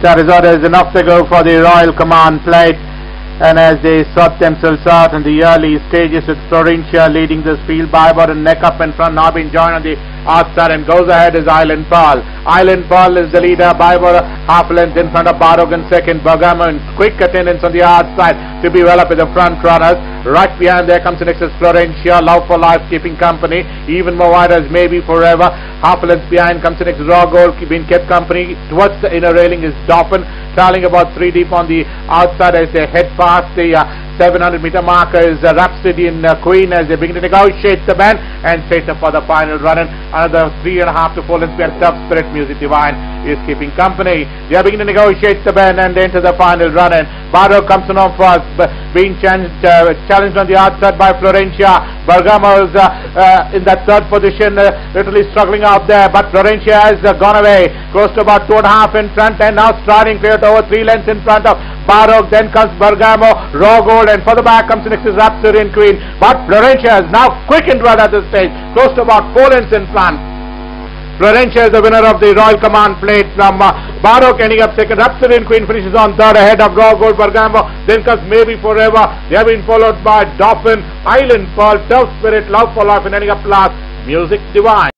Charizard is enough to go for the Royal Command plate. And as they sort themselves out in the early stages with Florencia leading this field by about a neck up in front now being joined on the outside and goes ahead is Island Pearl. Island Pearl is the leader by about half length in front of Barok and second Bergamo in quick attendance on the outside to be well up with the front runners. Right behind there comes the next is Florencia, Love for Life keeping company. Even more wide as Maybe Forever. Half length behind comes the next Raw Gold being kept company. Towards the inner railing is Dolphin trailing about three deep on the outside as they head past the uh, 700 meter marker is uh, Rhapsody and uh, Queen as they begin to negotiate the band and set up for the final run and another three and a half to four lengths behind Tough Spirit Music Divine is keeping company. They are beginning to negotiate the band and enter the final run and Bardo comes in on first being challenged, uh, challenged on the outside by Florencia. Bergamo is uh, uh, in that third position literally struggling out there but Florencia has gone away close to about two and a half in front and now striding clear to over three lengths in front of Barok, then comes Bergamo, Raw Gold, and further back comes the next is Rhapsody and Queen. But Florencia has now quickened well at this stage, close to about four lengths in front. Florencia is the winner of the Royal Command plate from uh, Barok ending up second. Rhapsody and Queen finishes on third ahead of Raw Gold Bergamo. Then comes Maybe Forever. They have been followed by Dolphin, Island Pearl, Tough Spirit, Love for Life and ending up last, Music Divine.